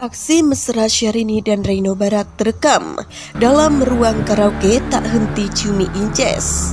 Aksi mesra Syahrini dan Reino Barak terekam dalam ruang karaoke tak henti cumi inces.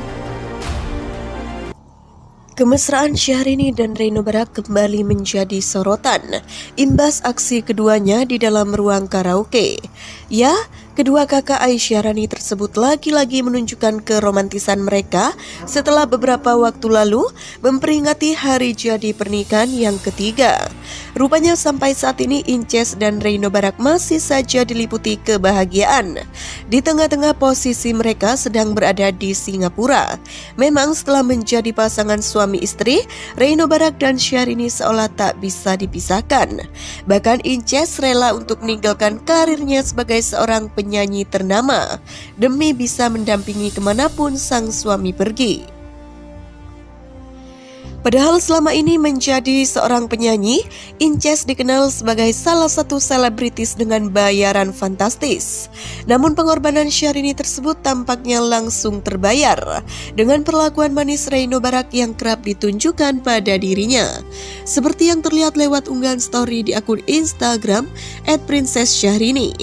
Kemesraan Syahrini dan Reino Barak kembali menjadi sorotan imbas aksi keduanya di dalam ruang karaoke. Ya, kedua kakak Aisyah Rani tersebut lagi-lagi menunjukkan keromantisan mereka setelah beberapa waktu lalu memperingati hari jadi pernikahan yang ketiga. Rupanya sampai saat ini Inces dan Reino Barak masih saja diliputi kebahagiaan. Di tengah-tengah posisi mereka sedang berada di Singapura. Memang setelah menjadi pasangan suami istri, Reino Barak dan Syahrini seolah tak bisa dipisahkan. Bahkan Inces rela untuk meninggalkan karirnya sebagai seorang penyanyi ternama demi bisa mendampingi ke mana pun sang suami pergi. Padahal selama ini menjadi seorang penyanyi, Inces dikenal sebagai salah satu selebritis dengan bayaran fantastis. Namun pengorbanan Syahrini tersebut tampaknya langsung terbayar dengan perlakuan manis Reino Barak yang kerap ditunjukkan pada dirinya. Seperti yang terlihat lewat unggahan story di akun Instagram @princess_syahrini.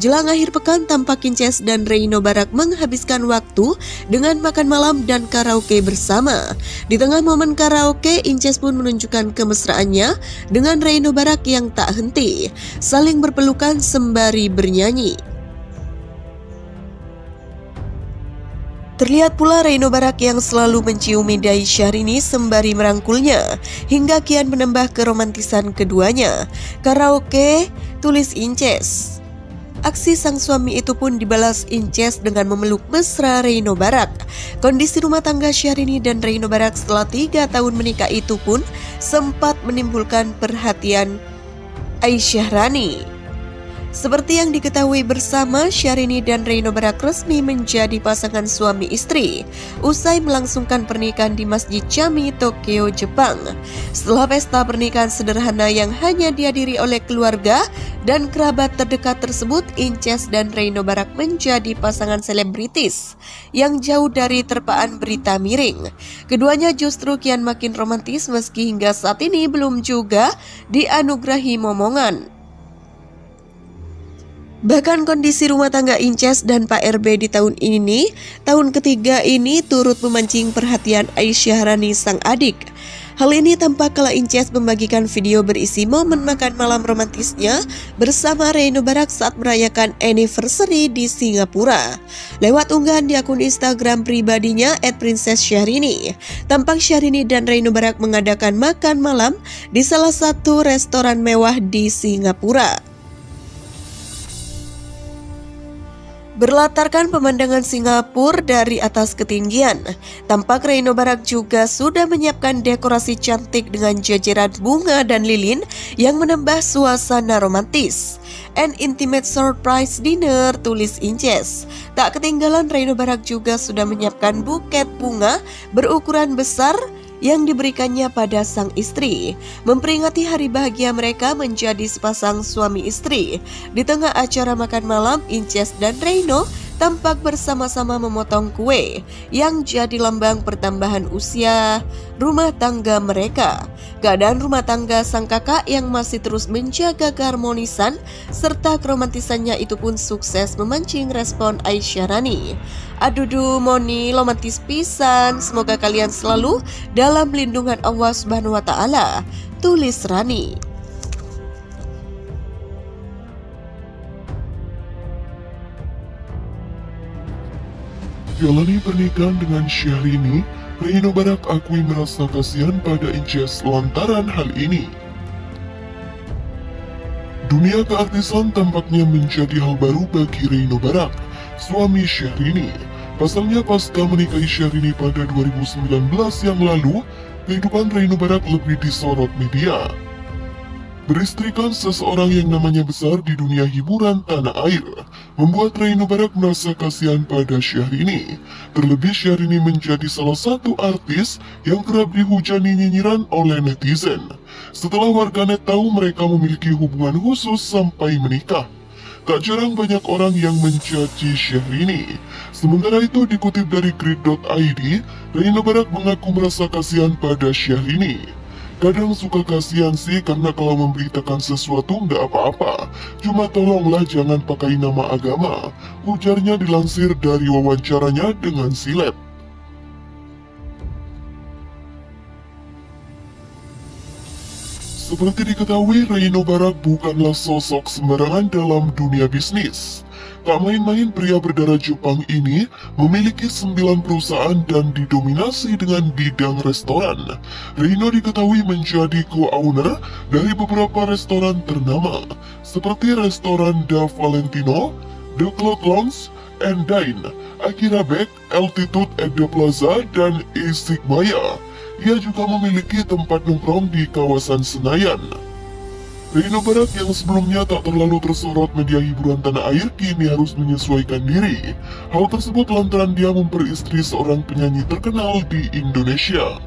Jelang akhir pekan tampak Inces dan Reino Barak menghabiskan waktu dengan makan malam dan karaoke bersama. Di tengah momen karaoke, Inces pun menunjukkan kemesraannya dengan Reino Barak yang tak henti, saling berpelukan sembari bernyanyi. Terlihat pula Reino Barak yang selalu menciumi dahi Syahrini sembari merangkulnya, hingga kian menambah keromantisan keduanya. Karaoke, tulis Inces. Aksi sang suami itu pun dibalas Inces dengan memeluk mesra Reino Barak. Kondisi rumah tangga Syahrini dan Reino Barak setelah tiga tahun menikah itu pun sempat menimbulkan perhatian Aisyah Rani. Seperti yang diketahui bersama, Syahrini dan Reino Barak resmi menjadi pasangan suami istri usai melangsungkan pernikahan di Masjid Chami, Tokyo, Jepang. Setelah pesta pernikahan sederhana yang hanya dihadiri oleh keluarga dan kerabat terdekat tersebut, Inces dan Reino Barak menjadi pasangan selebritis yang jauh dari terpaan berita miring. Keduanya justru kian makin romantis meski hingga saat ini belum juga dianugerahi momongan. Bahkan kondisi rumah tangga Inces dan Pak RB di tahun ini, tahun ketiga ini turut memancing perhatian Aisyah Rani sang adik. Hal ini tampak kala Inces membagikan video berisi momen makan malam romantisnya bersama Reino Barak saat merayakan anniversary di Singapura. Lewat unggahan di akun Instagram pribadinya @princess_syahrini, tampak Syahrini dan Reino Barak mengadakan makan malam di salah satu restoran mewah di Singapura. Berlatarkan pemandangan Singapura dari atas ketinggian, tampak Reino Barak juga sudah menyiapkan dekorasi cantik dengan jajaran bunga dan lilin yang menambah suasana romantis. An intimate surprise dinner, tulis Inces. Tak ketinggalan Reino Barak juga sudah menyiapkan buket bunga berukuran besar yang diberikannya pada sang istri, memperingati hari bahagia mereka menjadi sepasang suami istri. Di tengah acara makan malam, Inces dan Reino tampak bersama-sama memotong kue yang jadi lambang pertambahan usia rumah tangga mereka. Keadaan rumah tangga sang kakak yang masih terus menjaga keharmonisan serta keromantisannya itu pun sukses memancing respon Aisyah Rani. Adudu Moni romantis pisan, semoga kalian selalu dalam lindungan Allah Subhanahu wa taala. Tulis Rani. Jalani pernikahan dengan Syahrini, Reino Barak akui merasa kasihan pada Inces lantaran hal ini. Dunia keartisan tampaknya menjadi hal baru bagi Reino Barak, suami Syahrini. Pasalnya pasca menikahi Syahrini pada 2019 yang lalu, kehidupan Reino Barak lebih disorot media. Beristrikan seseorang yang namanya besar di dunia hiburan tanah air, membuat Reino Barak merasa kasihan pada Syahrini. Terlebih Syahrini menjadi salah satu artis yang kerap dihujani nyinyiran oleh netizen. Setelah warganet tahu mereka memiliki hubungan khusus sampai menikah. Tak jarang banyak orang yang mencaci Syahrini. Sementara itu dikutip dari grid.id, Reino Barak mengaku merasa kasihan pada Syahrini. Kadang suka kasihan sih karena kalau memberitakan sesuatu nggak apa-apa. Cuma tolonglah jangan pakai nama agama. Ujarnya dilansir dari wawancaranya dengan silet. Seperti diketahui, Reino Barak bukanlah sosok sembarangan dalam dunia bisnis. Tak main-main pria berdarah Jepang ini memiliki 9 perusahaan dan didominasi dengan bidang restoran. Reino diketahui menjadi co-owner dari beberapa restoran ternama, seperti restoran Da Valentino, The Cloud Lounge, and Dine, Akira Beck, Altitude at the Plaza, dan Isigmaya. Ia juga memiliki tempat nongkrong di kawasan Senayan. Reino Barak yang sebelumnya tak terlalu tersorot media hiburan tanah air kini harus menyesuaikan diri. Hal tersebut lantaran dia memperistri seorang penyanyi terkenal di Indonesia.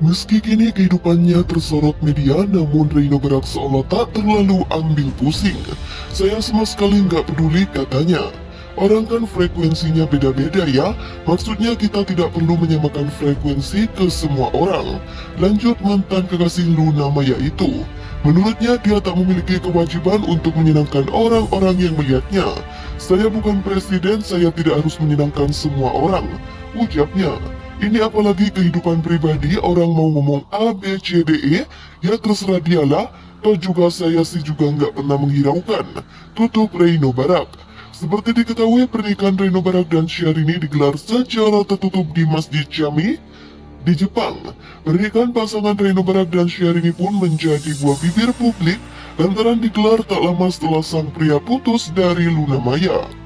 Meski kini kehidupannya tersorot media, namun Reino Barak seolah tak terlalu ambil pusing. Saya sama sekali nggak peduli katanya. Orang kan frekuensinya beda-beda ya, maksudnya kita tidak perlu menyamakan frekuensi ke semua orang. Lanjut mantan kekasih Luna Maya itu. Menurutnya dia tak memiliki kewajiban untuk menyenangkan orang-orang yang melihatnya. Saya bukan presiden, saya tidak harus menyenangkan semua orang, ucapnya. Ini apalagi kehidupan pribadi orang mau ngomong A, B, C, D, E, ya terserah dialah, toh juga saya sih juga nggak pernah menghiraukan. Tutup Reino Barak. Seperti diketahui pernikahan Reino Barak dan Syahrini digelar secara tertutup di Masjid Jami di Jepang. Pernikahan pasangan Reino Barak dan Syahrini pun menjadi buah bibir publik lantaran digelar tak lama setelah sang pria putus dari Luna Maya.